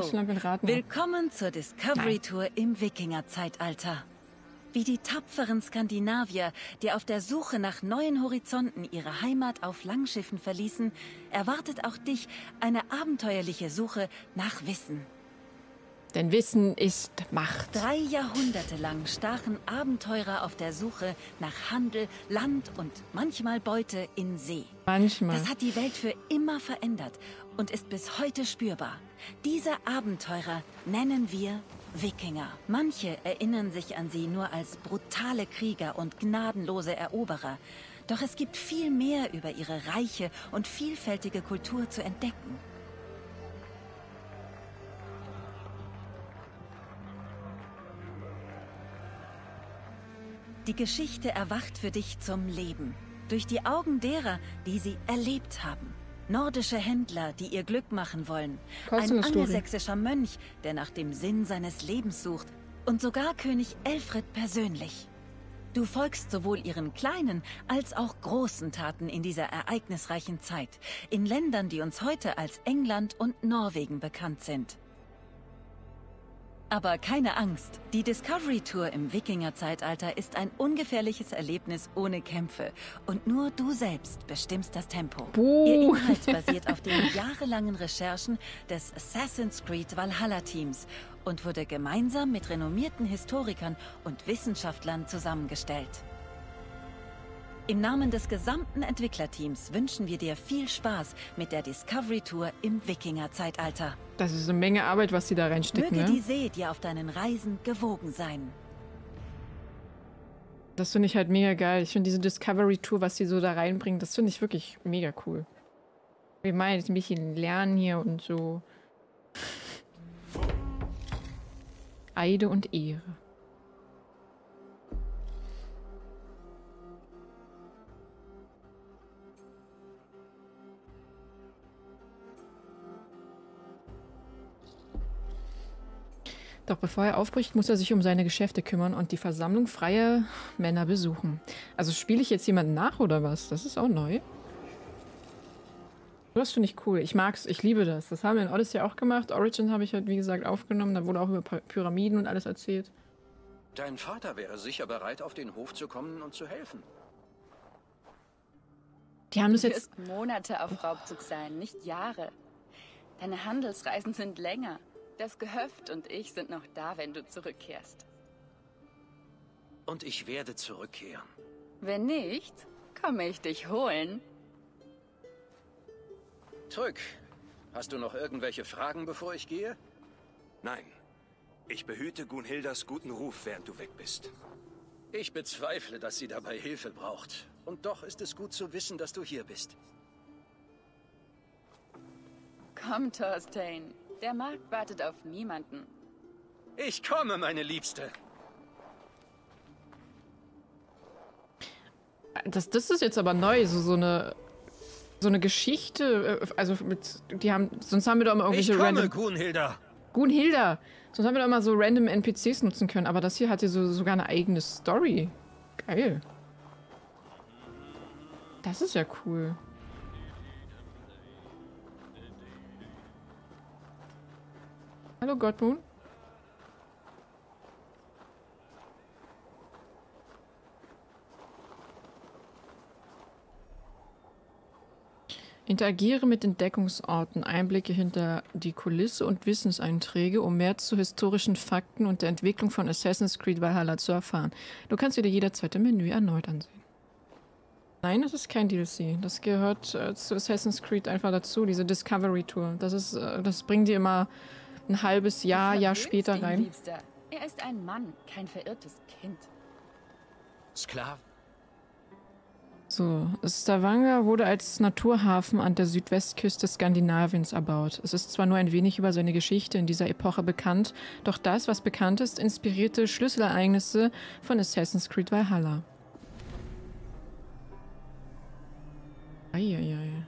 klatschen und raten. Willkommen zur Discovery Tour im Wikingerzeitalter. Wie die tapferen Skandinavier, die auf der Suche nach neuen Horizonten ihre Heimat auf Langschiffen verließen, erwartet auch dich eine abenteuerliche Suche nach Wissen. Denn Wissen ist Macht. Drei Jahrhunderte lang stachen Abenteurer auf der Suche nach Handel, Land und manchmal Beute in See. Manchmal. Das hat die Welt für immer verändert und ist bis heute spürbar. Diese Abenteurer nennen wir Wikinger. Manche erinnern sich an sie nur als brutale Krieger und gnadenlose Eroberer. Doch es gibt viel mehr über ihre reiche und vielfältige Kultur zu entdecken. Die Geschichte erwacht für dich zum Leben. Durch die Augen derer, die sie erlebt haben. Nordische Händler, die ihr Glück machen wollen. Ein angelsächsischer Mönch, der nach dem Sinn seines Lebens sucht. Und sogar König Elfred persönlich. Du folgst sowohl ihren kleinen als auch großen Taten in dieser ereignisreichen Zeit. In Ländern, die uns heute als England und Norwegen bekannt sind. Aber keine Angst, die Discovery Tour im Wikinger-Zeitalter ist ein ungefährliches Erlebnis ohne Kämpfe. Und nur du selbst bestimmst das Tempo. Buh. Ihr Inhalt basiert auf den jahrelangen Recherchen des Assassin's Creed Valhalla-Teams und wurde gemeinsam mit renommierten Historikern und Wissenschaftlern zusammengestellt. Im Namen des gesamten Entwicklerteams wünschen wir dir viel Spaß mit der Discovery Tour im Wikinger-Zeitalter. Das ist eine Menge Arbeit, was sie da reinstecken, Möge ne? die See dir auf deinen Reisen gewogen sein. Das finde ich halt mega geil. Ich finde diese Discovery Tour, was sie so da reinbringen, das finde ich wirklich mega cool. Wir meinen jetzt ein bisschen lernen hier und so. Eide und Ehre. Doch bevor er aufbricht, muss er sich um seine Geschäfte kümmern und die Versammlung freier Männer besuchen. Also spiele ich jetzt jemanden nach oder was? Das ist auch neu. Das finde ich cool. Ich mag's, ich liebe das. Das haben wir in Odyssey auch gemacht. Origin habe ich halt, wie gesagt, aufgenommen. Da wurde auch über Py- Pyramiden und alles erzählt. Dein Vater wäre sicher bereit, auf den Hof zu kommen und zu helfen. Die haben das Du jetzt. wirst Monate auf Raubzug sein, nicht Jahre. Deine Handelsreisen sind länger. Das Gehöft und ich sind noch da, wenn du zurückkehrst. Und ich werde zurückkehren. Wenn nicht, komme ich dich holen. Trück, hast du noch irgendwelche Fragen, bevor ich gehe? Nein. Ich behüte Gunhildas guten Ruf, während du weg bist. Ich bezweifle, dass sie dabei Hilfe braucht. Und doch ist es gut zu wissen, dass du hier bist. Komm, Thorstein. Der Markt wartet auf niemanden. Ich komme, meine Liebste. Das, das ist jetzt aber neu, so, so eine. So eine Geschichte, äh, also mit, die haben, sonst haben wir doch immer Ich irgendwelche komme, random, Gunhilda. Gunhilda, sonst haben wir doch immer so random NPCs nutzen können, aber das hier hat hier so, sogar eine eigene Story. Geil. Das ist ja cool. Hallo Godmoon. Interagiere mit Entdeckungsorten, Einblicke hinter die Kulisse und Wissenseinträge, um mehr zu historischen Fakten und der Entwicklung von Assassin's Creed Valhalla zu erfahren. Du kannst dir jederzeit im Menü erneut ansehen. Nein, das ist kein DLC. Das gehört äh, zu Assassin's Creed einfach dazu, diese Discovery Tour. Das ist, äh, das bringt dir immer ein halbes Jahr, Jahr später rein. Liebster. Er ist ein Mann, kein verirrtes Kind. Sklav. So, Stavanger wurde als Naturhafen an der Südwestküste Skandinaviens erbaut. Es ist zwar nur ein wenig über seine Geschichte in dieser Epoche bekannt, doch das, was bekannt ist, inspirierte Schlüsselereignisse von Assassin's Creed Valhalla. Eieiei.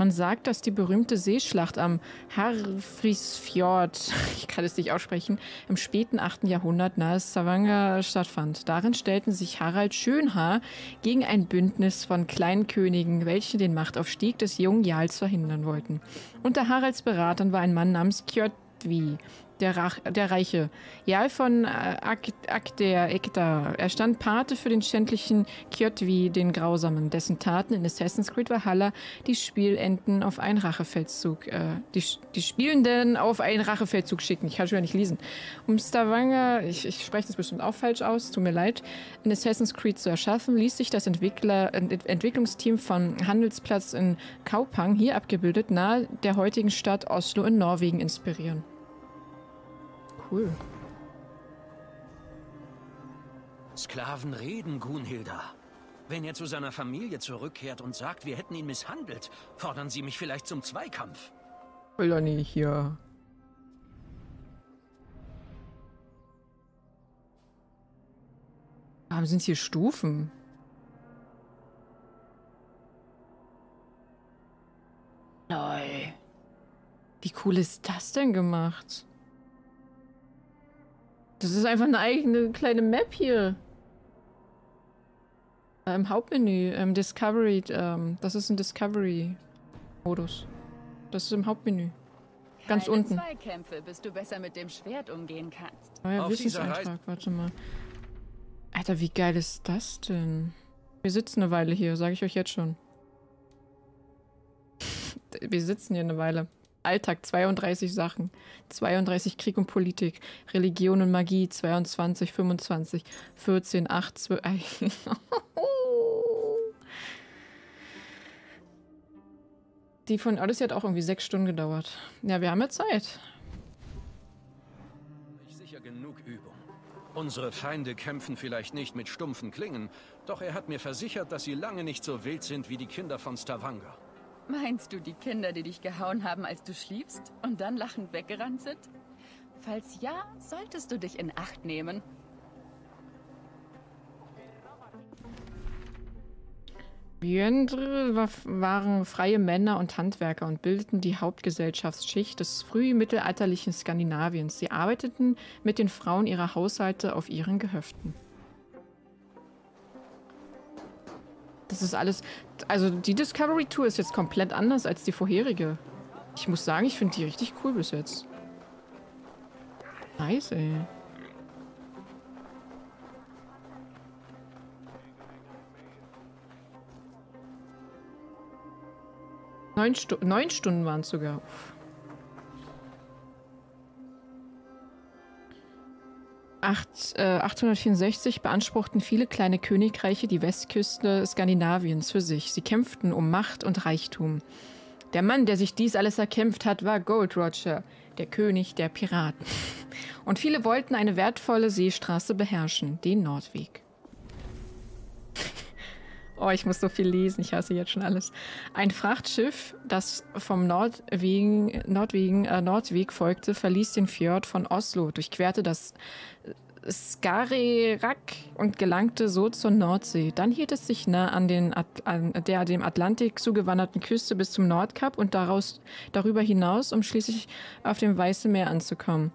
Man sagt, dass die berühmte Seeschlacht am Harfrisfjord, ich kann es nicht aussprechen, im späten 8. Jahrhundert nahe Stavanger stattfand. Darin stellten sich Harald Schönhaar gegen ein Bündnis von Kleinkönigen, welche den Machtaufstieg des jungen Jarls verhindern wollten. Unter Haralds Beratern war ein Mann namens Kjotvi, der, Rach, der Reiche. Jarl von Akder äh, Ekta. Er stand Pate für den schändlichen Kjotvi, den Grausamen, dessen Taten in Assassin's Creed Valhalla die Spielenden auf einen Rachefeldzug, äh, die, die Spielenden auf einen Rachefeldzug schicken. Ich kann schon gar nicht lesen. Um Stavanger, ich, ich spreche das bestimmt auch falsch aus, tut mir leid, in Assassin's Creed zu erschaffen, ließ sich das Entwickler, Ent Entwicklungsteam von Handelsplatz in Kaupang, hier abgebildet, nahe der heutigen Stadt Oslo in Norwegen inspirieren cool. Sklaven reden, Gunhilda. Wenn er zu seiner Familie zurückkehrt und sagt, wir hätten ihn misshandelt, fordern sie mich vielleicht zum Zweikampf. Will er nicht hier. Warum sind hier Stufen? Neu. Wie cool ist das denn gemacht? Das ist einfach eine eigene kleine Map hier. Im Hauptmenü, im Discovery, ähm, das ist ein Discovery-Modus. Das ist im Hauptmenü. Ganz Keine unten. Zweikämpfe, bis du besser mit dem Schwert umgehen kannst. Neuer Wissenseintrag, warte mal. Alter, wie geil ist das denn? Wir sitzen eine Weile hier, sage ich euch jetzt schon. Wir sitzen hier eine Weile. Alltag 32 Sachen. 32 Krieg und Politik, Religion und Magie 22, 25, 14, 8, 12. Die von Odyssey hat auch irgendwie sechs Stunden gedauert. Ja, wir haben ja Zeit. Sicher genug Übung. Unsere Feinde kämpfen vielleicht nicht mit stumpfen Klingen, doch er hat mir versichert, dass sie lange nicht so wild sind wie die Kinder von Stavanger. Meinst du die Kinder, die dich gehauen haben, als du schliefst und dann lachend weggerannt sind? Falls ja, solltest du dich in Acht nehmen. Bjöndre waren freie Männer und Handwerker und bildeten die Hauptgesellschaftsschicht des frühmittelalterlichen Skandinaviens. Sie arbeiteten mit den Frauen ihrer Haushalte auf ihren Gehöften. Das ist alles. Also die Discovery Tour ist jetzt komplett anders als die vorherige. Ich muss sagen, ich finde die richtig cool bis jetzt. Nice, ey. Neun, Stu neun Stunden waren es sogar. Uff. 8, äh, 864 beanspruchten viele kleine Königreiche die Westküste Skandinaviens für sich. Sie kämpften um Macht und Reichtum. Der Mann, der sich dies alles erkämpft hat, war Gold Roger, der König der Piraten. Und viele wollten eine wertvolle Seestraße beherrschen, den Nordweg. Oh, ich muss so viel lesen. Ich hasse jetzt schon alles. Ein Frachtschiff, das vom Nordwegen, Nordwegen, äh, Nordweg folgte, verließ den Fjord von Oslo, durchquerte das Skagerrak und gelangte so zur Nordsee. Dann hielt es sich nah an, den an der dem Atlantik zugewanderten Küste bis zum Nordkap und daraus, darüber hinaus, um schließlich auf dem Weißen Meer anzukommen.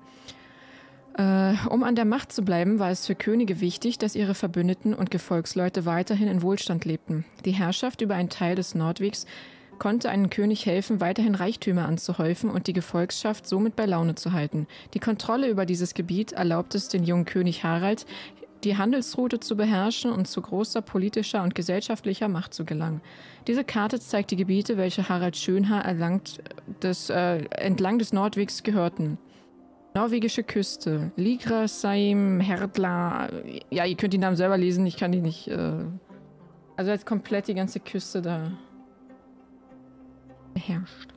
Äh, um an der Macht zu bleiben, war es für Könige wichtig, dass ihre Verbündeten und Gefolgsleute weiterhin in Wohlstand lebten. Die Herrschaft über einen Teil des Nordwegs konnte einem König helfen, weiterhin Reichtümer anzuhäufen und die Gefolgschaft somit bei Laune zu halten. Die Kontrolle über dieses Gebiet erlaubt es den jungen König Harald, die Handelsroute zu beherrschen und zu großer politischer und gesellschaftlicher Macht zu gelangen. Diese Karte zeigt die Gebiete, welche Harald Schönhaar erlangt, des, äh, entlang des Nordwegs gehörten. Norwegische Küste. Ligra, Saim, Herdla. Ja, ihr könnt die Namen selber lesen, ich kann die nicht. Äh also jetzt komplett die ganze Küste da beherrscht.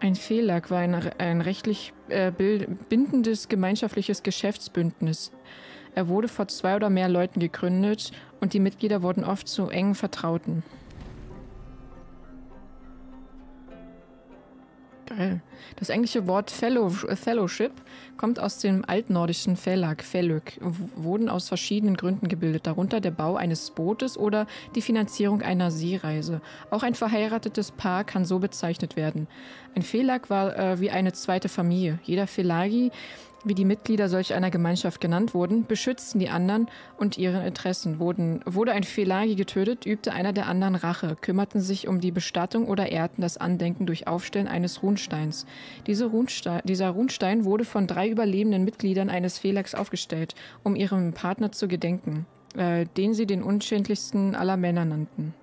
Ein Fehlag war ein, ein rechtlich äh, bindendes gemeinschaftliches Geschäftsbündnis. Er wurde vor zwei oder mehr Leuten gegründet und die Mitglieder wurden oft zu engen Vertrauten. Geil. Das englische Wort Fellow, Fellowship kommt aus dem altnordischen Fellag, Fellök, wurden aus verschiedenen Gründen gebildet, darunter der Bau eines Bootes oder die Finanzierung einer Seereise. Auch ein verheiratetes Paar kann so bezeichnet werden. Ein Felag war äh, wie eine zweite Familie. Jeder Felagi wie die Mitglieder solch einer Gemeinschaft genannt wurden, beschützten die anderen und ihre Interessen. Wurden, wurde ein Felagi getötet, übte einer der anderen Rache, kümmerten sich um die Bestattung oder ehrten das Andenken durch Aufstellen eines Runsteins. Diese Runstein, dieser Runstein wurde von drei überlebenden Mitgliedern eines Felags aufgestellt, um ihrem Partner zu gedenken, äh, den sie den unschändlichsten aller Männer nannten.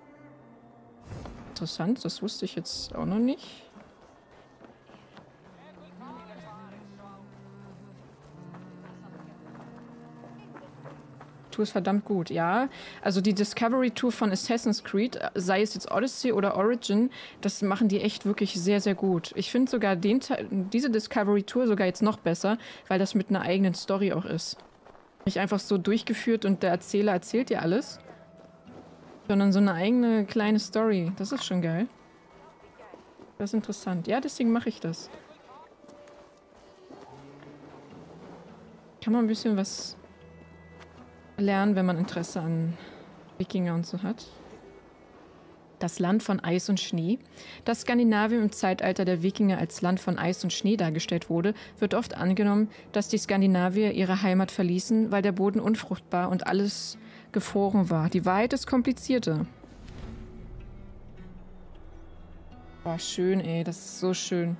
Interessant, das wusste ich jetzt auch noch nicht. Tour ist verdammt gut, ja. Also die Discovery Tour von Assassin's Creed, sei es jetzt Odyssey oder Origin, das machen die echt wirklich sehr, sehr gut. Ich finde sogar den, diese Discovery Tour sogar jetzt noch besser, weil das mit einer eigenen Story auch ist. Nicht einfach so durchgeführt und der Erzähler erzählt dir alles, sondern so eine eigene kleine Story. Das ist schon geil. Das ist interessant. Ja, deswegen mache ich das. Kann man ein bisschen was lernen, wenn man Interesse an Wikinger und so hat. Das Land von Eis und Schnee. Dass Skandinavien im Zeitalter der Wikinger als Land von Eis und Schnee dargestellt wurde, wird oft angenommen, dass die Skandinavier ihre Heimat verließen, weil der Boden unfruchtbar und alles gefroren war. Die Wahrheit ist komplizierter. Boah, schön, ey. Das ist so schön.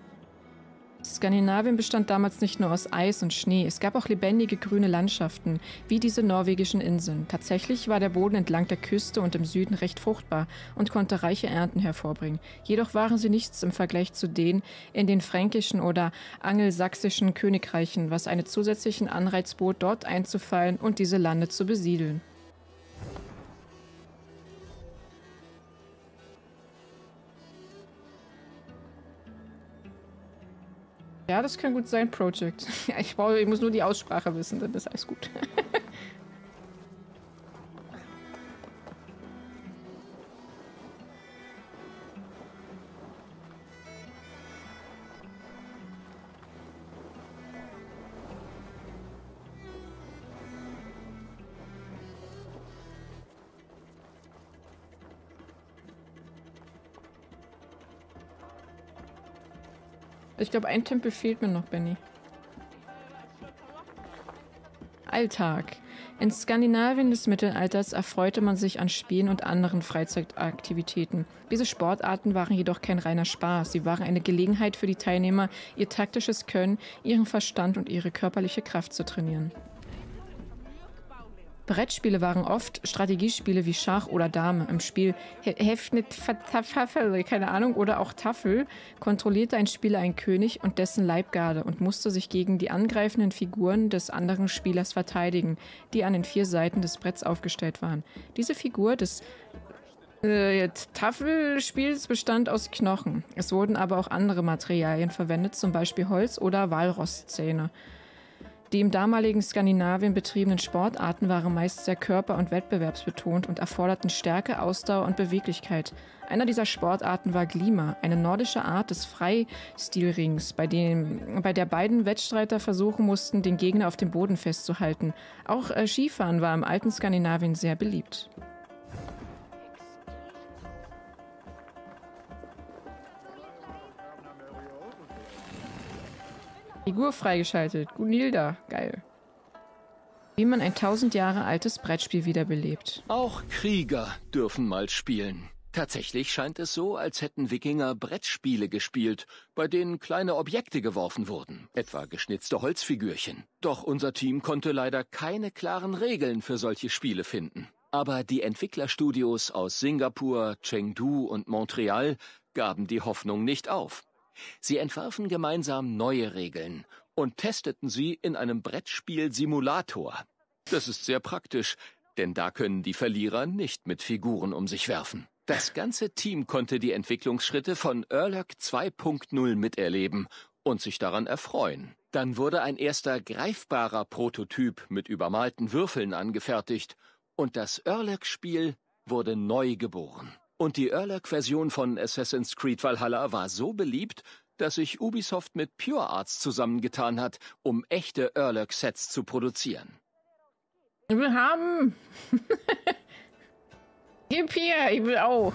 Skandinavien bestand damals nicht nur aus Eis und Schnee, es gab auch lebendige grüne Landschaften, wie diese norwegischen Inseln. Tatsächlich war der Boden entlang der Küste und im Süden recht fruchtbar und konnte reiche Ernten hervorbringen. Jedoch waren sie nichts im Vergleich zu denen in den fränkischen oder angelsächsischen Königreichen, was einen zusätzlichen Anreiz bot, dort einzufallen und diese Lande zu besiedeln. Ja, das kann gut sein, Project. Ja, ich, brauche, ich muss nur die Aussprache wissen, dann ist alles gut. Ich glaube, ein Tempel fehlt mir noch, Benny. Alltag. In Skandinavien des Mittelalters erfreute man sich an Spielen und anderen Freizeitaktivitäten. Diese Sportarten waren jedoch kein reiner Spaß. Sie waren eine Gelegenheit für die Teilnehmer, ihr taktisches Können, ihren Verstand und ihre körperliche Kraft zu trainieren. Brettspiele waren oft Strategiespiele wie Schach oder Dame. Im Spiel Hefnet Tafel, keine Ahnung, oder auch Tafel kontrollierte ein Spieler einen König und dessen Leibgarde und musste sich gegen die angreifenden Figuren des anderen Spielers verteidigen, die an den vier Seiten des Bretts aufgestellt waren. Diese Figur des äh, Tafelspiels bestand aus Knochen. Es wurden aber auch andere Materialien verwendet, zum Beispiel Holz oder Walrosszähne. Die im damaligen Skandinavien betriebenen Sportarten waren meist sehr körper- und wettbewerbsbetont und erforderten Stärke, Ausdauer und Beweglichkeit. Einer dieser Sportarten war Glima, eine nordische Art des Freistilrings, bei, dem, bei der beiden Wettstreiter versuchen mussten, den Gegner auf dem Boden festzuhalten. Auch äh, Skifahren war im alten Skandinavien sehr beliebt. Figur freigeschaltet. Gunilda. Geil. Wie man ein tausend Jahre altes Brettspiel wiederbelebt. Auch Krieger dürfen mal spielen. Tatsächlich scheint es so, als hätten Wikinger Brettspiele gespielt, bei denen kleine Objekte geworfen wurden, etwa geschnitzte Holzfigürchen. Doch unser Team konnte leider keine klaren Regeln für solche Spiele finden. Aber die Entwicklerstudios aus Singapur, Chengdu und Montreal gaben die Hoffnung nicht auf. Sie entwarfen gemeinsam neue Regeln und testeten sie in einem Brettspiel-Simulator. Das ist sehr praktisch, denn da können die Verlierer nicht mit Figuren um sich werfen. Das ganze Team konnte die Entwicklungsschritte von Urlock 2.0 miterleben und sich daran erfreuen. Dann wurde ein erster greifbarer Prototyp mit übermalten Würfeln angefertigt und das Urlock-Spiel wurde neu geboren. Und die Urlock-Version von Assassin's Creed Valhalla war so beliebt, dass sich Ubisoft mit Pure Arts zusammengetan hat, um echte Urlök-Sets zu produzieren. Ich will haben! Gib hier, ich will auch!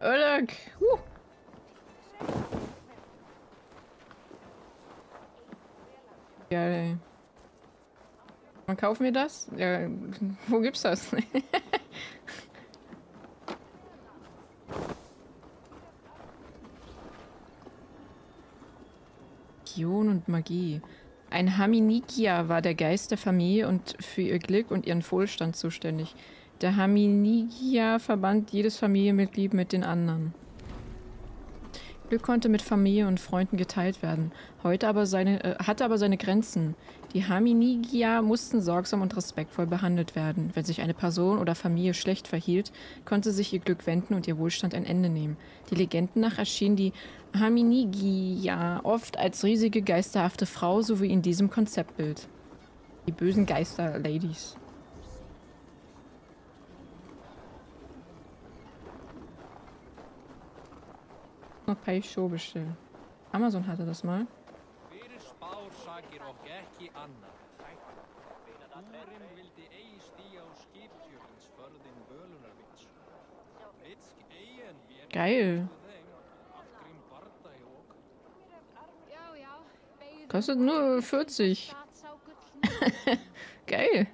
Urlök! Huh. Geil. Man kauft mir das? Ja, wo gibt's das? Religion und Magie. Ein Haminikia war der Geist der Familie und für ihr Glück und ihren Wohlstand zuständig. Der Haminikia verband jedes Familienmitglied mit den anderen. Glück konnte mit Familie und Freunden geteilt werden, heute aber seine, äh, hatte aber seine Grenzen. Die Haminigia mussten sorgsam und respektvoll behandelt werden. Wenn sich eine Person oder Familie schlecht verhielt, konnte sich ihr Glück wenden und ihr Wohlstand ein Ende nehmen. Die Legenden nach erschienen die Haminigia oft als riesige geisterhafte Frau, so wie in diesem Konzeptbild. Die bösen Geister-Ladies. Noch bei Show bestellen. Amazon hatte das mal. Geil. Kostet nur 40. Geil.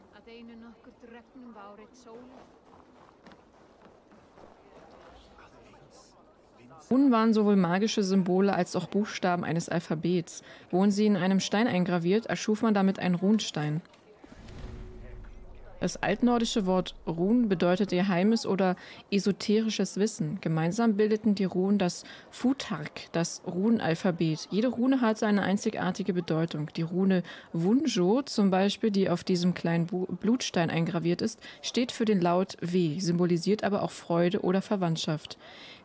Runen waren sowohl magische Symbole als auch Buchstaben eines Alphabets. Wurden sie in einem Stein eingraviert, erschuf man damit einen Runstein. Das altnordische Wort Run bedeutet geheimes oder esoterisches Wissen. Gemeinsam bildeten die Runen das Futark, das Runenalphabet. Jede Rune hatte eine einzigartige Bedeutung. Die Rune Wunjo zum Beispiel, die auf diesem kleinen Blutstein eingraviert ist, steht für den Laut W, symbolisiert aber auch Freude oder Verwandtschaft.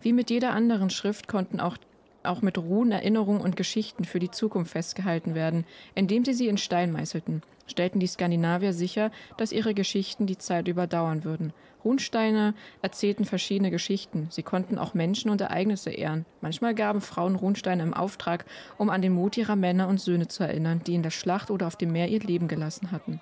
Wie mit jeder anderen Schrift konnten auch auch mit Ruhen Erinnerungen und Geschichten für die Zukunft festgehalten werden, indem sie sie in Stein meißelten, stellten die Skandinavier sicher, dass ihre Geschichten die Zeit überdauern würden. Runsteine erzählten verschiedene Geschichten. Sie konnten auch Menschen und Ereignisse ehren. Manchmal gaben Frauen Runsteine im Auftrag, um an den Mut ihrer Männer und Söhne zu erinnern, die in der Schlacht oder auf dem Meer ihr Leben gelassen hatten.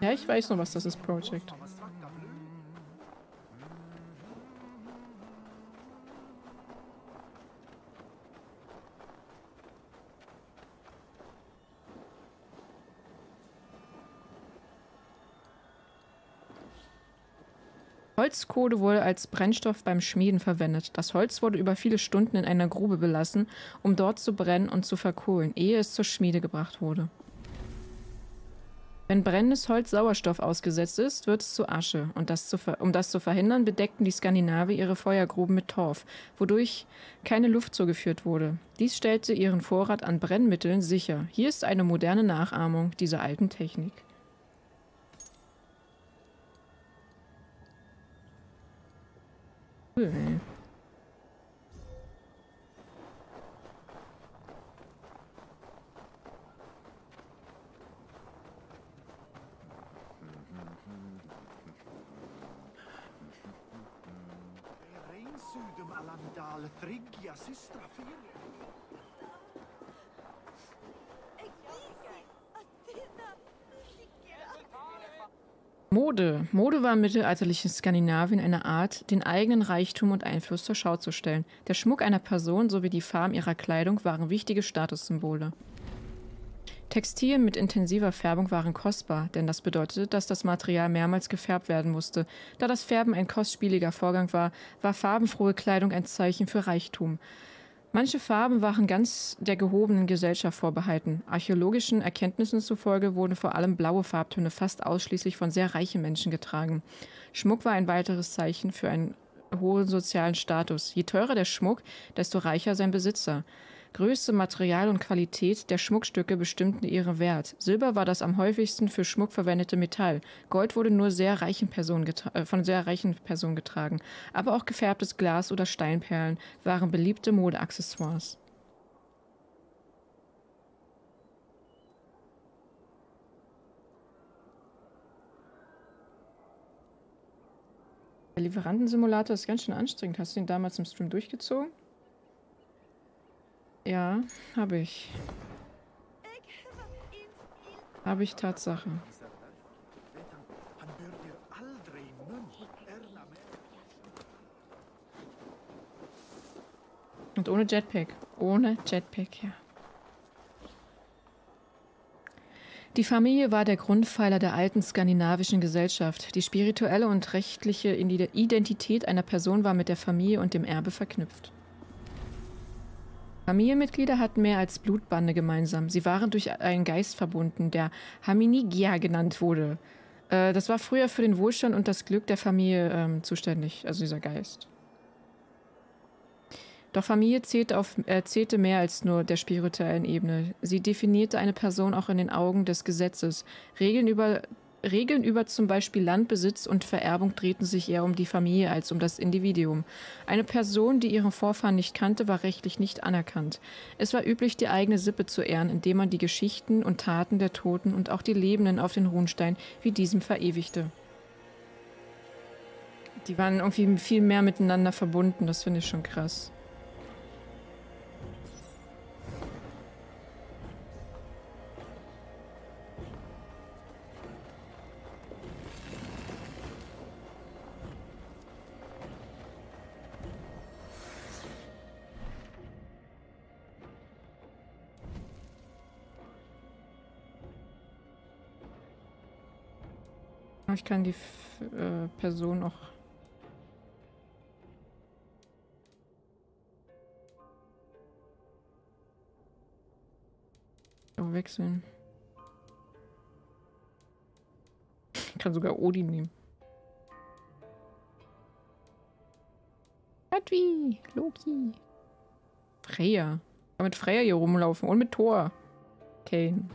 Ja, ich weiß noch, was das ist, Project. Holzkohle wurde als Brennstoff beim Schmieden verwendet. Das Holz wurde über viele Stunden in einer Grube belassen, um dort zu brennen und zu verkohlen, ehe es zur Schmiede gebracht wurde. Wenn brennendes Holz Sauerstoff ausgesetzt ist, wird es zu Asche. Und das zu um das zu verhindern, bedeckten die Skandinavier ihre Feuergruben mit Torf, wodurch keine Luft zugeführt wurde. Dies stellte ihren Vorrat an Brennmitteln sicher. Hier ist eine moderne Nachahmung dieser alten Technik. Alright. Rein alandal thrigja systra fyrir. Mode. Mode war im mittelalterlichen Skandinavien eine Art, den eigenen Reichtum und Einfluss zur Schau zu stellen. Der Schmuck einer Person sowie die Farben ihrer Kleidung waren wichtige Statussymbole. Textilien mit intensiver Färbung waren kostbar, denn das bedeutete, dass das Material mehrmals gefärbt werden musste. Da das Färben ein kostspieliger Vorgang war, war farbenfrohe Kleidung ein Zeichen für Reichtum. Manche Farben waren ganz der gehobenen Gesellschaft vorbehalten. Archäologischen Erkenntnissen zufolge wurden vor allem blaue Farbtöne fast ausschließlich von sehr reichen Menschen getragen. Schmuck war ein weiteres Zeichen für einen hohen sozialen Status. Je teurer der Schmuck, desto reicher sein Besitzer. Größe, Material und Qualität der Schmuckstücke bestimmten ihren Wert. Silber war das am häufigsten für Schmuck verwendete Metall. Gold wurde nur sehr reichen Personen äh, von sehr reichen Personen getragen. Aber auch gefärbtes Glas oder Steinperlen waren beliebte Modeaccessoires. Der Lieferantensimulator ist ganz schön anstrengend. Hast du ihn damals im Stream durchgezogen? Ja, habe ich. Habe ich Tatsache. Und ohne Jetpack. Ohne Jetpack, ja. Die Familie war der Grundpfeiler der alten skandinavischen Gesellschaft. Die spirituelle und rechtliche Identität einer Person war mit der Familie und dem Erbe verknüpft. Familienmitglieder hatten mehr als Blutbande gemeinsam. Sie waren durch einen Geist verbunden, der Haminigia genannt wurde. Äh, das war früher für den Wohlstand und das Glück der Familie ähm, zuständig, also dieser Geist. Doch Familie zählte, auf, äh, zählte mehr als nur der spirituellen Ebene. Sie definierte eine Person auch in den Augen des Gesetzes. Regeln über, Regeln über zum Beispiel Landbesitz und Vererbung drehten sich eher um die Familie als um das Individuum. Eine Person, die ihren Vorfahren nicht kannte, war rechtlich nicht anerkannt. Es war üblich, die eigene Sippe zu ehren, indem man die Geschichten und Taten der Toten und auch die Lebenden auf den Runstein wie diesem verewigte. Die waren irgendwie viel mehr miteinander verbunden, das finde ich schon krass. Ich kann die äh, Person auch... auch wechseln. Ich kann sogar Odin nehmen. Advi, Loki. Freya. Kann mit Freya hier rumlaufen und mit Thor. Kane.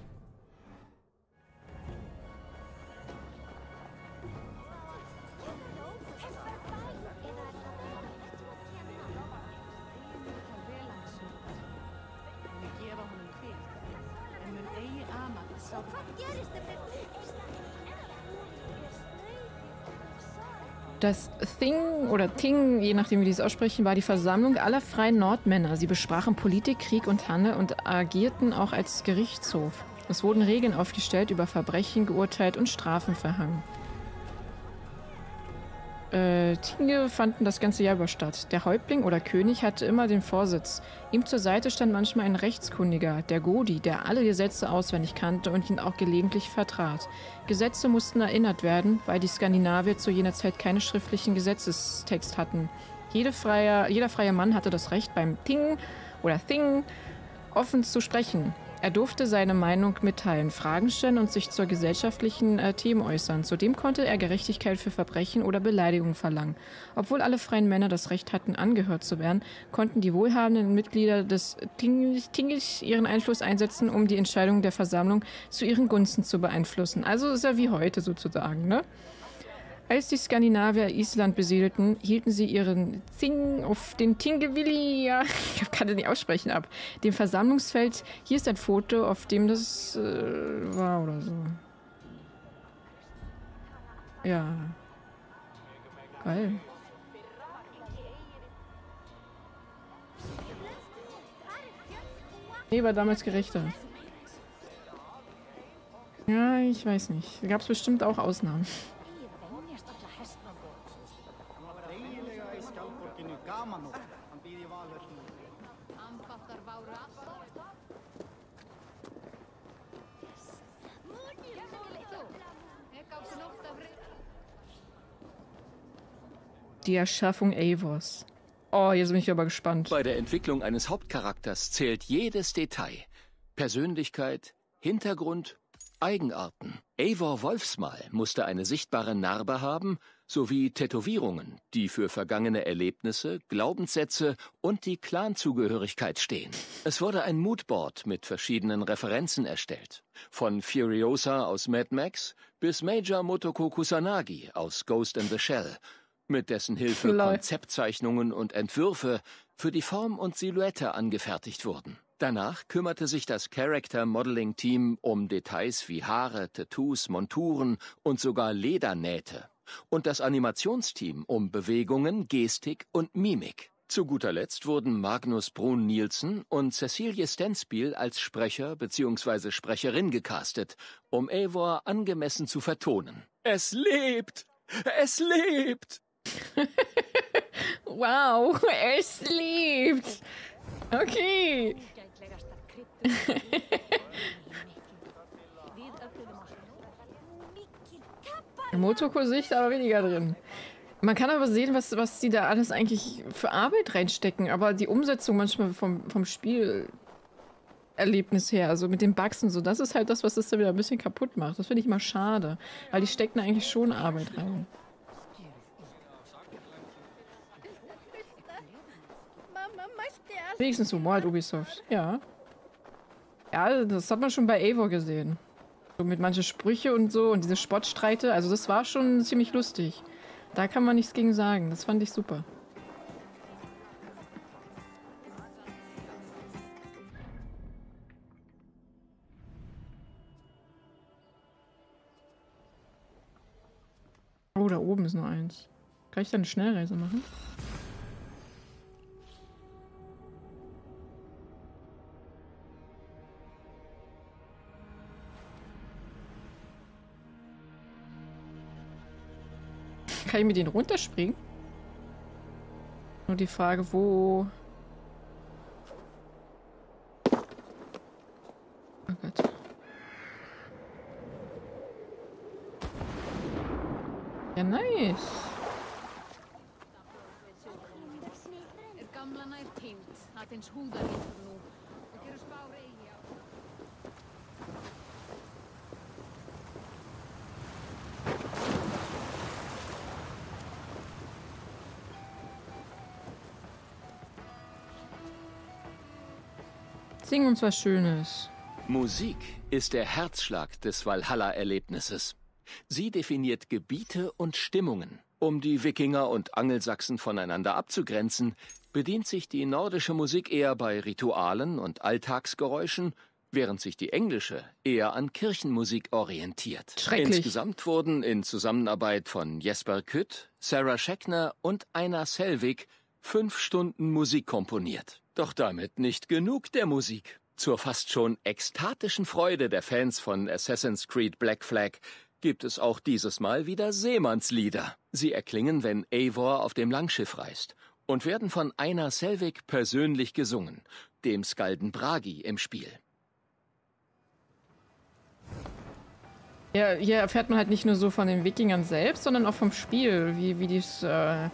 Das Thing oder Ting, je nachdem wie die es aussprechen, war die Versammlung aller freien Nordmänner. Sie besprachen Politik, Krieg und Handel und agierten auch als Gerichtshof. Es wurden Regeln aufgestellt, über Verbrechen geurteilt und Strafen verhangen. Äh, Tinge fanden das ganze Jahr über statt. Der Häuptling oder König hatte immer den Vorsitz. Ihm zur Seite stand manchmal ein Rechtskundiger, der Godi, der alle Gesetze auswendig kannte und ihn auch gelegentlich vertrat. Gesetze mussten erinnert werden, weil die Skandinavier zu jener Zeit keine schriftlichen Gesetzestext hatten. Jede freie, jeder freie Mann hatte das Recht, beim Ting oder Thing offen zu sprechen. Er durfte seine Meinung mitteilen, Fragen stellen und sich zur gesellschaftlichen äh, Themen äußern. Zudem konnte er Gerechtigkeit für Verbrechen oder Beleidigungen verlangen. Obwohl alle freien Männer das Recht hatten, angehört zu werden, konnten die wohlhabenden Mitglieder des Tingis ihren Einfluss einsetzen, um die Entscheidungen der Versammlung zu ihren Gunsten zu beeinflussen. Also ist er wie heute sozusagen, ne? Als die Skandinavier Island besiedelten, hielten sie ihren Thing auf den Tingewilli, ja, ich kann das nicht aussprechen, ab, dem Versammlungsfeld. Hier ist ein Foto, auf dem das äh, war oder so. Ja. Geil. Nee, war damals gerechter. Ja, ich weiß nicht. Da gab es bestimmt auch Ausnahmen. Die Erschaffung Avos. Oh, jetzt bin ich aber gespannt. Bei der Entwicklung eines Hauptcharakters zählt jedes Detail. Persönlichkeit, Hintergrund, Eigenarten. Eivor Wolfsmal musste eine sichtbare Narbe haben, sowie Tätowierungen, die für vergangene Erlebnisse, Glaubenssätze und die Clanzugehörigkeit stehen. Es wurde ein Moodboard mit verschiedenen Referenzen erstellt. Von Furiosa aus Mad Max bis Major Motoko Kusanagi aus Ghost in the Shell mit dessen Hilfe Lol. Konzeptzeichnungen und Entwürfe für die Form und Silhouette angefertigt wurden. Danach kümmerte sich das Character Modeling Team um Details wie Haare, Tattoos, Monturen und sogar Ledernähte. und das Animationsteam um Bewegungen, Gestik und Mimik. Zu guter Letzt wurden Magnus Brun Nielsen und Cecilie Stenspiel als Sprecher bzw. Sprecherin gecastet, um Eivor angemessen zu vertonen. Es lebt! Es lebt! wow, es lebt! Okay. Motoko-Sicht aber weniger drin. Man kann aber sehen, was, was sie da alles eigentlich für Arbeit reinstecken, aber die Umsetzung manchmal vom, vom Spielerlebnis her, also mit den Bugs und so, das ist halt das, was es da wieder ein bisschen kaputt macht. Das finde ich immer schade, weil die stecken eigentlich schon Arbeit rein. Wenigstens so halt Ubisoft, ja. Ja, das hat man schon bei Eivor gesehen. So mit manchen Sprüche und so und diese Spottstreite, also das war schon ziemlich lustig. Da kann man nichts gegen sagen, das fand ich super. Oh, da oben ist noch eins. Kann ich da eine Schnellreise machen? Kann ich mit denen runterspringen? Nur die Frage, wo... Oh. Ja, nice. Sing uns was Schönes. Musik ist der Herzschlag des Valhalla-Erlebnisses. Sie definiert Gebiete und Stimmungen. Um die Wikinger und Angelsachsen voneinander abzugrenzen, bedient sich die nordische Musik eher bei Ritualen und Alltagsgeräuschen, während sich die englische eher an Kirchenmusik orientiert. Schrecklich. Insgesamt wurden in Zusammenarbeit von Jesper Kütt, Sarah Scheckner und Einar Selvig fünf Stunden Musik komponiert. Doch damit nicht genug der Musik. Zur fast schon ekstatischen Freude der Fans von Assassin's Creed Black Flag gibt es auch dieses Mal wieder Seemannslieder. Sie erklingen, wenn Eivor auf dem Langschiff reist und werden von Einar Selvig persönlich gesungen, dem Skalden Bragi im Spiel. Ja, hier erfährt man halt nicht nur so von den Wikingern selbst, sondern auch vom Spiel, wie, wie die es äh,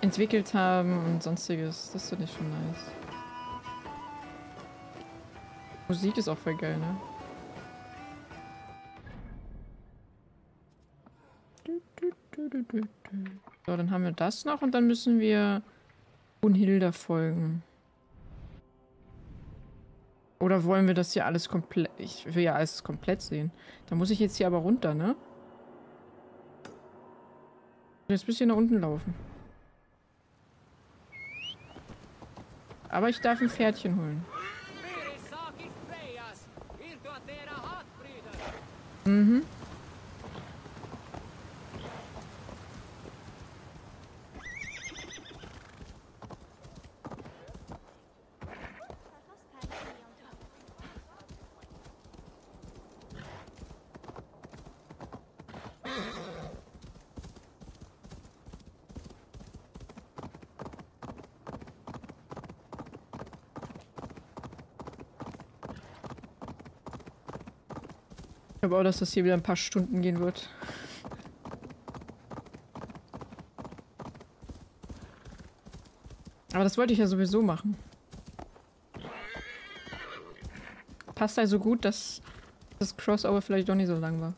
entwickelt haben und sonstiges. Das finde ich schon nice. Musik ist auch voll geil, ne? So, dann haben wir das noch und dann müssen wir Brunhilda folgen. Oder wollen wir das hier alles komplett... Ich will ja alles komplett sehen. Da muss ich jetzt hier aber runter, ne? Jetzt ein bisschen nach unten laufen. Aber ich darf ein Pferdchen holen. Mm-hmm. Glaube auch, dass das hier wieder ein paar Stunden gehen wird. Aber das wollte ich ja sowieso machen. Passt also gut, dass das Crossover vielleicht doch nicht so lang war.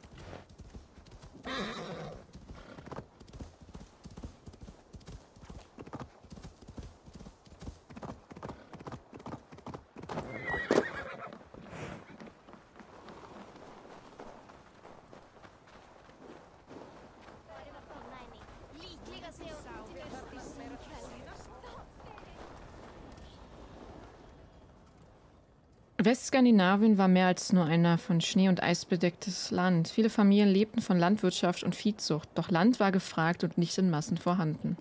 Westskandinavien war mehr als nur ein von Schnee und Eis bedecktes Land. Viele Familien lebten von Landwirtschaft und Viehzucht, doch Land war gefragt und nicht in Massen vorhanden.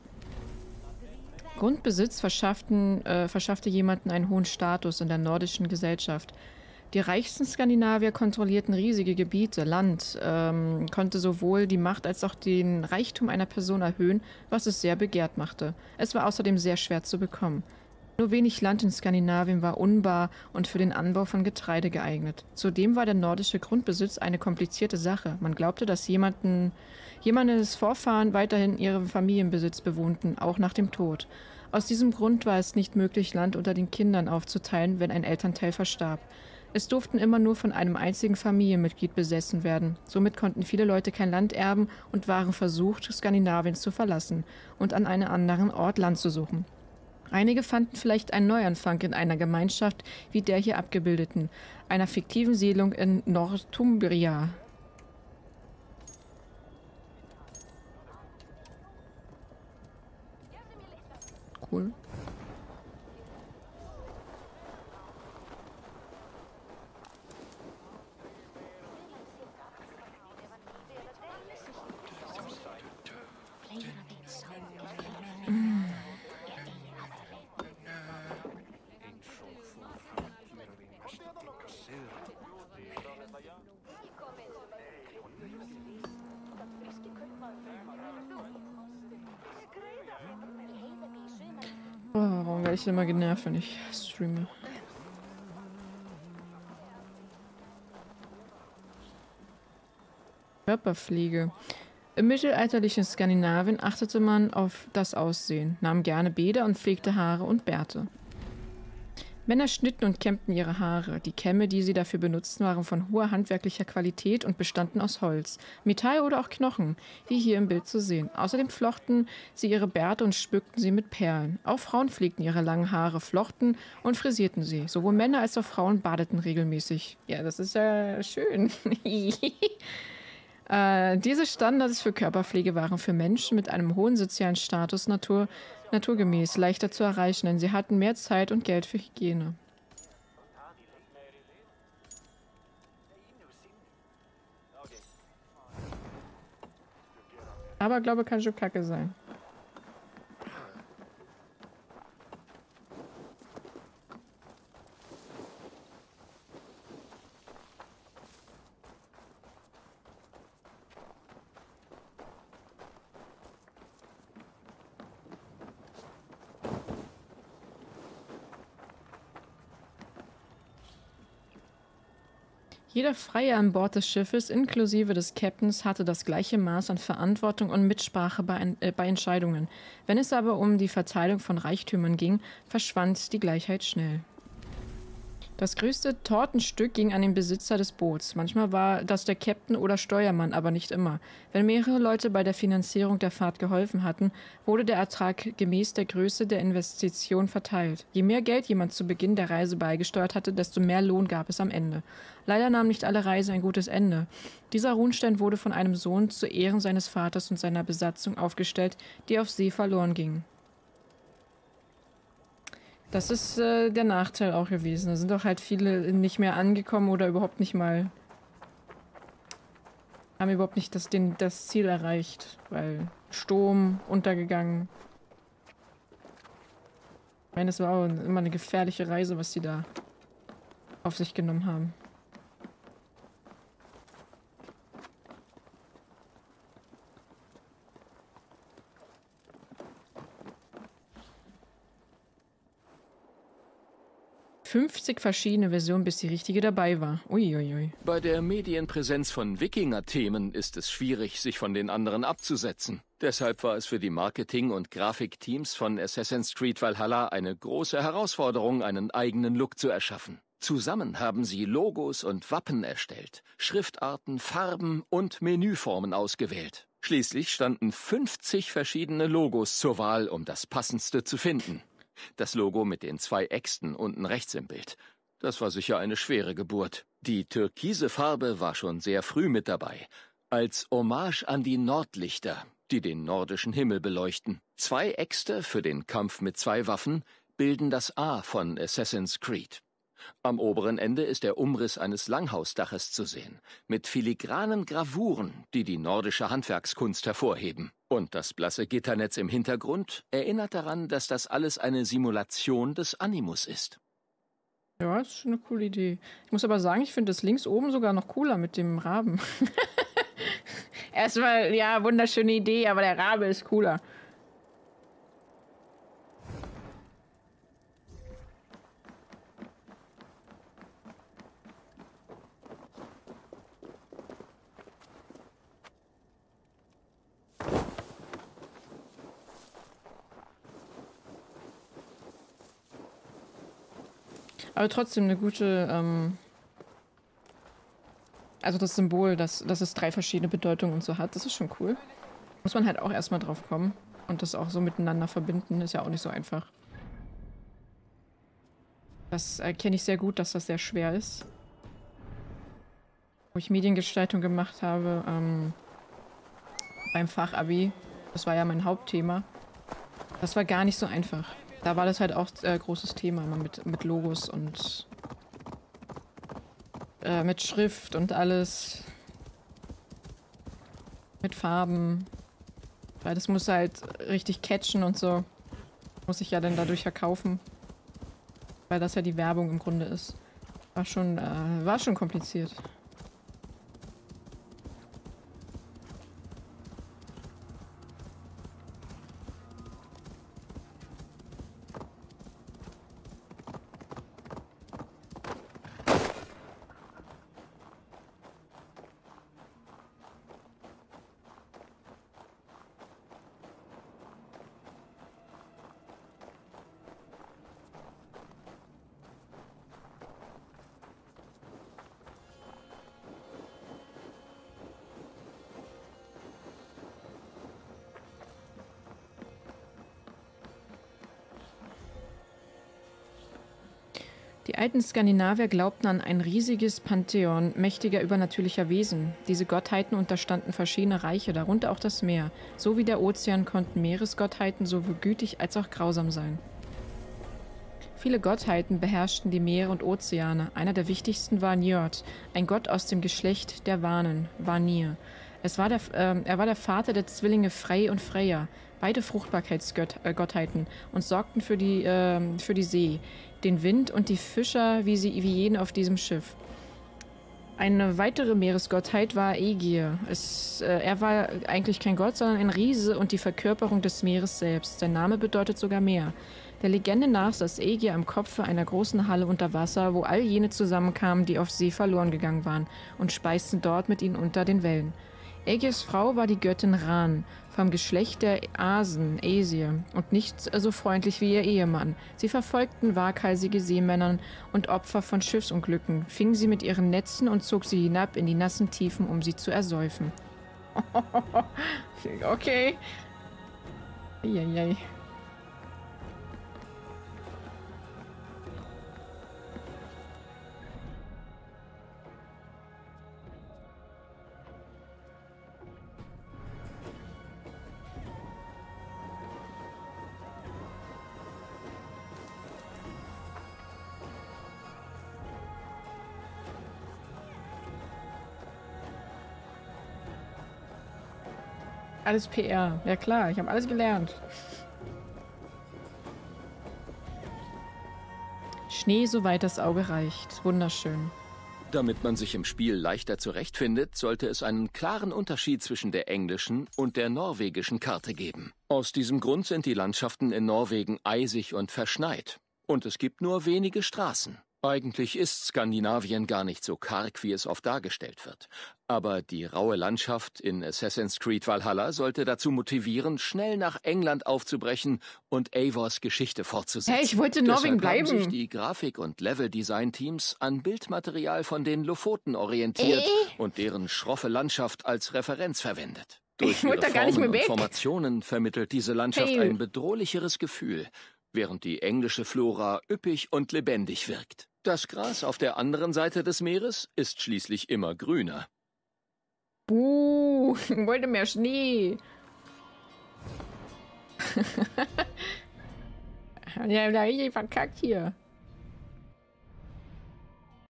Grundbesitz äh, verschaffte jemanden einen hohen Status in der nordischen Gesellschaft. Die reichsten Skandinavier kontrollierten riesige Gebiete. Land ähm, konnte sowohl die Macht als auch den Reichtum einer Person erhöhen, was es sehr begehrt machte. Es war außerdem sehr schwer zu bekommen. Nur wenig Land in Skandinavien war unbar und für den Anbau von Getreide geeignet. Zudem war der nordische Grundbesitz eine komplizierte Sache. Man glaubte, dass jemanden, jemandes Vorfahren weiterhin ihren Familienbesitz bewohnten, auch nach dem Tod. Aus diesem Grund war es nicht möglich, Land unter den Kindern aufzuteilen, wenn ein Elternteil verstarb. Es durften immer nur von einem einzigen Familienmitglied besessen werden. Somit konnten viele Leute kein Land erben und waren versucht, Skandinavien zu verlassen und an einem anderen Ort Land zu suchen. Einige fanden vielleicht einen Neuanfang in einer Gemeinschaft wie der hier abgebildeten, einer fiktiven Siedlung in Northumbria. Cool. Oh, ich immer genervt, wenn ich streame? Körperpflege. Im mittelalterlichen Skandinavien achtete man auf das Aussehen, nahm gerne Bäder und pflegte Haare und Bärte. Männer schnitten und kämmten ihre Haare. Die Kämme, die sie dafür benutzten, waren von hoher handwerklicher Qualität und bestanden aus Holz, Metall oder auch Knochen, wie hier im Bild zu sehen. Außerdem flochten sie ihre Bärte und schmückten sie mit Perlen. Auch Frauen pflegten ihre langen Haare, flochten und frisierten sie. Sowohl Männer als auch Frauen badeten regelmäßig. Ja, das ist ja schön. äh, diese Standards für Körperpflege waren für Menschen mit einem hohen sozialen Status Natur naturgemäß leichter zu erreichen, denn sie hatten mehr Zeit und Geld für Hygiene. Aber glaube kann schon kacke sein. 'Jeder Freie an Bord des Schiffes, inklusive des Captains, hatte das gleiche Maß an Verantwortung und Mitsprache bei, äh, bei Entscheidungen. Wenn es aber um die Verteilung von Reichtümern ging, verschwand die Gleichheit schnell das größte Tortenstück ging an den Besitzer des Boots. Manchmal war das der Captain oder Steuermann, aber nicht immer. Wenn mehrere Leute bei der Finanzierung der Fahrt geholfen hatten, wurde der Ertrag gemäß der Größe der Investition verteilt. Je mehr Geld jemand zu Beginn der Reise beigesteuert hatte, desto mehr Lohn gab es am Ende. Leider nahm nicht alle Reise ein gutes Ende. Dieser Runstein wurde von einem Sohn zu Ehren seines Vaters und seiner Besatzung aufgestellt, die auf See verloren gingen. Das ist äh, der Nachteil auch gewesen. Da sind doch halt viele nicht mehr angekommen oder überhaupt nicht mal haben überhaupt nicht das, den, das Ziel erreicht, weil Sturm untergegangen. Ich meine, es war auch immer eine gefährliche Reise, was sie da auf sich genommen haben. 50 verschiedene Versionen, bis die richtige dabei war. Uiuiui. Bei der Medienpräsenz von Wikinger-Themen ist es schwierig, sich von den anderen abzusetzen. Deshalb war es für die Marketing- und Grafikteams von Assassin's Creed Valhalla eine große Herausforderung, einen eigenen Look zu erschaffen. Zusammen haben sie Logos und Wappen erstellt, Schriftarten, Farben und Menüformen ausgewählt. Schließlich standen 50 verschiedene Logos zur Wahl, um das passendste zu finden. Das Logo mit den zwei Äxten unten rechts im Bild. Das war sicher eine schwere Geburt. Die türkise Farbe war schon sehr früh mit dabei. Als Hommage an die Nordlichter, die den nordischen Himmel beleuchten. Zwei Äxte für den Kampf mit zwei Waffen bilden das A von Assassin's Creed. Am oberen Ende ist der Umriss eines Langhausdaches zu sehen, mit filigranen Gravuren, die die nordische Handwerkskunst hervorheben. Und das blasse Gitternetz im Hintergrund erinnert daran, dass das alles eine Simulation des Animus ist. Ja, ist schon eine coole Idee. Ich muss aber sagen, ich finde das links oben sogar noch cooler mit dem Raben. Erstmal, ja, wunderschöne Idee, aber der Rabe ist cooler. Aber trotzdem eine gute, ähm also das Symbol, dass, dass es drei verschiedene Bedeutungen und so hat, das ist schon cool. Muss man halt auch erstmal drauf kommen und das auch so miteinander verbinden, ist ja auch nicht so einfach. Das erkenne ich sehr gut, dass das sehr schwer ist. Wo ich Mediengestaltung gemacht habe, ähm, beim Fachabi, das war ja mein Hauptthema, das war gar nicht so einfach. Da war das halt auch äh, großes Thema, immer mit, mit Logos und äh, mit Schrift und alles. Mit Farben. Weil das muss halt richtig catchen und so. Muss ich ja dann dadurch verkaufen. Weil das ja die Werbung im Grunde ist. War schon, äh, war schon kompliziert. Alten Skandinavier glaubten an ein riesiges Pantheon mächtiger übernatürlicher Wesen. Diese Gottheiten unterstanden verschiedene Reiche, darunter auch das Meer. So wie der Ozean konnten Meeresgottheiten sowohl gütig als auch grausam sein. Viele Gottheiten beherrschten die Meere und Ozeane. Einer der wichtigsten war Njord, ein Gott aus dem Geschlecht der Wanen, Vanir. Es war der, äh, er war der Vater der Zwillinge Frey und Freya, beide Fruchtbarkeitsgottheiten, äh, und sorgten für die, äh, für die See den Wind und die Fischer wie, sie, wie jeden auf diesem Schiff. Eine weitere Meeresgottheit war Aegir. Es, äh, er war eigentlich kein Gott, sondern ein Riese und die Verkörperung des Meeres selbst. Sein Name bedeutet sogar Meer. Der Legende nach saß Aegir am Kopfe einer großen Halle unter Wasser, wo all jene zusammenkamen, die auf See verloren gegangen waren, und speisten dort mit ihnen unter den Wellen. Aegirs Frau war die Göttin Ran, vom Geschlecht der Asen, Aesir, und nicht so freundlich wie ihr Ehemann. Sie verfolgten waghalsige Seemänner und Opfer von Schiffsunglücken, fing sie mit ihren Netzen und zog sie hinab in die nassen Tiefen, um sie zu ersäufen. okay. Eieiei. Alles PR. Ja klar, ich habe alles gelernt. Schnee, soweit das Auge reicht. Wunderschön. Damit man sich im Spiel leichter zurechtfindet, sollte es einen klaren Unterschied zwischen der englischen und der norwegischen Karte geben. Aus diesem Grund sind die Landschaften in Norwegen eisig und verschneit. Und es gibt nur wenige Straßen. Eigentlich ist Skandinavien gar nicht so karg, wie es oft dargestellt wird. Aber die raue Landschaft in Assassin's Creed Valhalla sollte dazu motivieren, schnell nach England aufzubrechen und Eivors Geschichte fortzusetzen. Hey, ich wollte in Norwegen Deshalb bleiben. haben sich die Grafik- und Level-Design-Teams an Bildmaterial von den Lofoten orientiert äh? und deren schroffe Landschaft als Referenz verwendet. Durch Ich ihre da gar nicht mehr und weg. Formationen vermittelt diese Landschaft Hey. ein bedrohlicheres Gefühl, während die englische Flora üppig und lebendig wirkt. Das Gras auf der anderen Seite des Meeres ist schließlich immer grüner. Buh, ich wollte mehr Schnee. ja, da richtig verkackt hier.